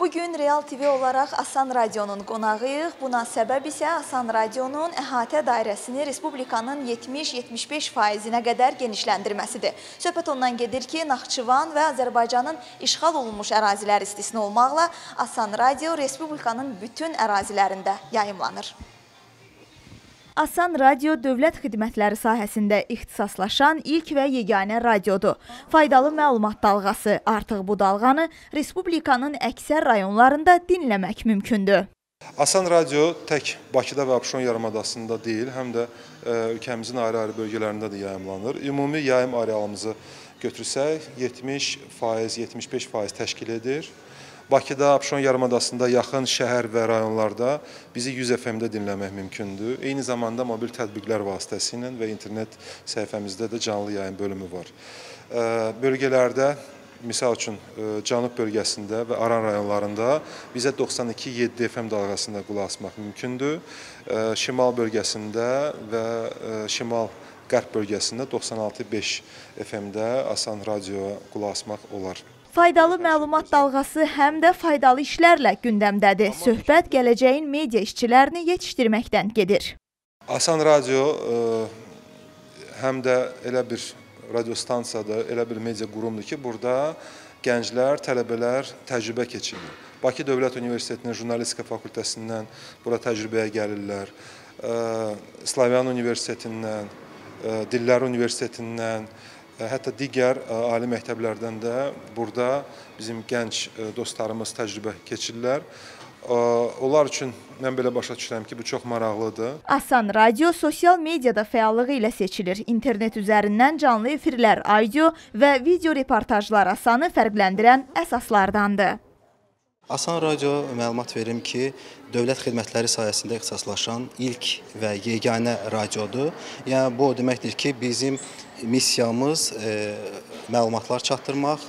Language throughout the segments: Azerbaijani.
Bu gün Real TV olaraq Asan Radionun qonağıyıq. Buna səbəb isə Asan Radionun əhatə dairəsini respublikanın 70-75 faizinə qədər genişləndirməsidir. Söhbət ondan gedir ki, Naxçıvan və Azərbaycanın işğal olunmuş ərazilər istisna olmaqla Asan Radio respublikanın bütün ərazilərində yayımlanır. Asan Radio dövlət xidmətləri sahəsində ixtisaslaşan ilk və yeganə radiodur. Faydalı məlumat dalğası. Artıq bu dalğanı respublikanın əksər rayonlarında dinləmək mümkündür. Asan Radio tək Bakıda və Abşeron yarımadasında deyil, həm də e, ölkəmizin ayrı-ayrı bölgələrində də yayımlanır. Ümumi yayım arealımızı götürsək, 70%, 75% təşkil edir. Bakıda, Abşeron yarımadasında yaxın şəhər və rayonlarda bizi 100 FM-də dinləmək mümkündür. Eyni zamanda mobil tətbiqlər vasitəsilə və internet səhifəmizdə də canlı yayım bölümü var. Bölgələrdə misal üçün Cənub bölgəsində və Aran rayonlarında bizə 92.7 FM dalğasında qulaq asmaq mümkündür. Şimal bölgəsində və şimal qərb bölgəsində 96.5 FM-də asan radio qulaq asmaq olar. Faydalı məlumat dalğası həm də faydalı işlərlə gündəmdədir. Söhbət gələcəyin media işçilərini yetişdirməkdən gedir. Asan Radio e, həm də elə bir radiostansiyadır, elə bir media qurumdur ki, burada gənclər, tələbələr təcrübə keçirir. Bakı Dövlət Universitetinin jurnalistika fakültəsindən bura təcrübəyə gəlirlər. E, Slavyan Universitetindən, Dillər Universitetindən, hətta digər ali məktəblərdən də burada bizim gənc dostlarımız təcrübə keçirlər. Onlar üçün mən belə başa düşürəm ki, bu çox maraqlıdır. Asan Radio sosial mediada fəallığı ilə seçilir. İnternet üzərindən canlı efirlər, audio və video reportajlar Asanı fərqləndirən əsaslardandır. Asan Radio məlumat verim ki, dövlət xidmətləri sayəsində ixtisaslaşan ilk və yeganə radiodur. Yəni bu o deməkdir ki, bizim missiyamız e, məlumatlar çatdırmaq,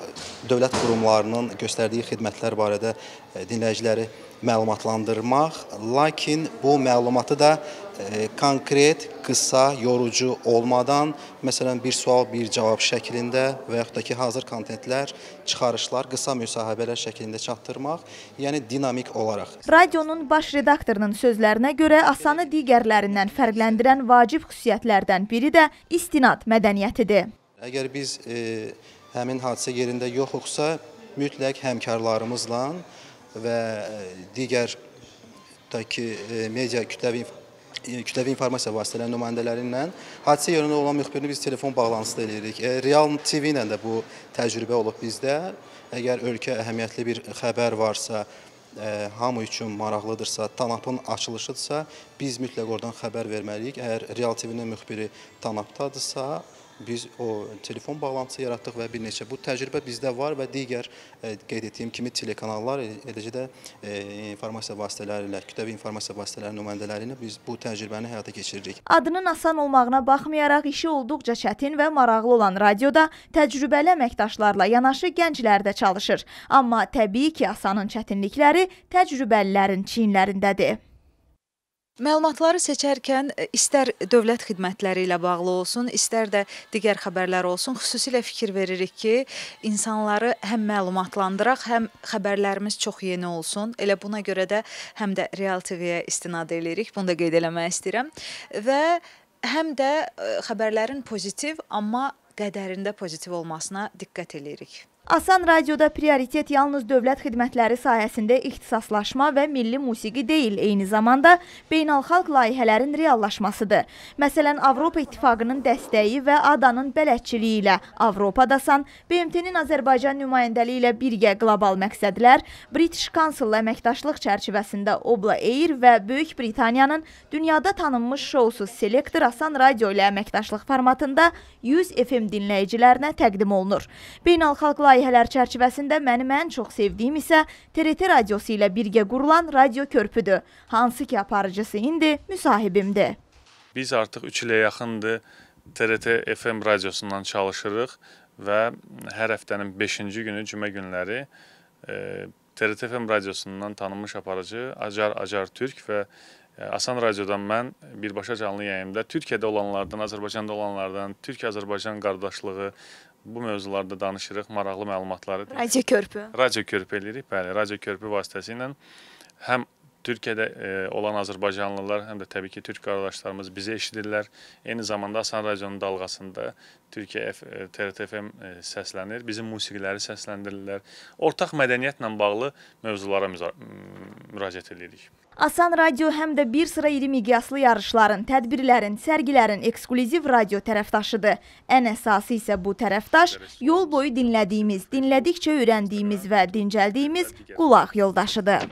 dövlət qurumlarının göstərdiyi xidmətlər barədə e, dinləyiciləri məlumatlandırmaq, lakin bu məlumatı da e, konkret, qısa, yorucu olmadan, məsələn, bir sual, bir cavab şəklində və yaxud da ki, hazır kontentlər, çıxarışlar, qısa müsahibələr şəklində çatdırmaq, yəni dinamik olaraq. Radionun baş redaktorunun sözlərinə görə asanı digərlərindən fərqləndirən vacib xüsusiyyətlərdən biri də istinad mədəniyyətidir. Əgər biz e, həmin hadisə yerində yoxuqsa, mütləq həmkarlarımızla və e, digər ki, e, media kütləvi e, kütləvi informasiya vasitələrinin nümayəndələri ilə hadisə yerində olan müxbirini biz telefon bağlantısı eləyirik. Real TV ilə də bu təcrübə olub bizdə. Əgər ölkə əhəmiyyətli bir xəbər varsa, hamı üçün maraqlıdırsa, TANAP-ın açılışıdırsa, biz mütləq oradan xəbər verməliyik. Əgər Real TV-nin müxbiri TANAP-dadısa, biz o telefon bağlantısı yaratdıq və bir neçə bu təcrübə bizdə var və digər e, qeyd etdiyim kimi telekanallar, eləcə də e, informasiya vasitələri ilə, kütləvi informasiya vasitələrinin nümayəndələri ilə biz bu təcrübəni həyata keçiririk. Adının asan olmağına baxmayaraq işi olduqca çətin və maraqlı olan radioda təcrübəli əməkdaşlarla yanaşı gənclər də çalışır. Amma təbii ki, asanın çətinlikləri təcrübəlilərin çiyinlərindədir. Məlumatları seçərkən e, istər dövlət xidmətləri ilə bağlı olsun, istər də digər xəbərlər olsun, xüsusilə fikir veririk ki, insanları həm məlumatlandıraq, həm xəbərlərimiz çox yeni olsun. Elə buna görə də həm də Real TV-yə istinad edirik. Bunu da qeyd eləmək istəyirəm. Və həm də e, xəbərlərin pozitiv, amma qədərində pozitiv olmasına diqqət eləyirik. Asan Radioda prioritet yalnız dövlət xidmətləri sahəsində ixtisaslaşma və milli musiqi deyil, eyni zamanda beynəlxalq layihələrin reallaşmasıdır. Məsələn, Avropa İttifaqının dəstəyi və ADA-nın bələdçiliyi ilə Avropadasan, BMT-nin Azərbaycan nümayəndəliyi ilə birgə qlobal məqsədlər, British Council əməkdaşlıq çərçivəsində Obla Air və Böyük Britaniyanın dünyada tanınmış şousu Selector Asan Radio ilə əməkdaşlıq formatında 100 FM dinləyicilərinə təqdim olunur. Beynəlxalq layihələr çərçivəsində mənim ən çox sevdiyim isə TRT radiosu ilə birgə qurulan radio körpüdür, hansı ki aparıcısı indi müsahibimdir. Biz artıq 3 ilə yaxındır TRT FM radiosundan çalışırıq və hər həftənin 5-ci günü cümə günləri e, TRT FM radiosundan tanınmış aparıcı Acar Acar Türk və Asan Radiodan mən birbaşa canlı yayımda Türkiyədə olanlardan, Azərbaycanda olanlardan, Türkiyə-Azərbaycan qardaşlığı bu mövzularda danışırıq, maraqlı məlumatları Radio körpü. radio körpü eləyirik. Bəli, radio körpü vasitəsilə həm Türkiyədə olan azərbaycanlılar, həm də təbii ki, türk qardaşlarımız bizi eşidirlər. Eyni zamanda Asan radionun dalğasında Türkiyə TRT FM səslənir. Bizim musiqiləri səsləndirirlər. Ortaq mədəniyyətlə bağlı mövzulara müraciət edirik. Asan Radio həm də bir sıra iri miqyaslı yarışların, tədbirlərin, sərgilərin eksklüziv radio tərəfdaşıdır. Ən əsası isə bu tərəfdaş yol boyu dinlədiyimiz, dinlədikcə öyrəndiyimiz və dincəldiyimiz qulaq yoldaşıdır.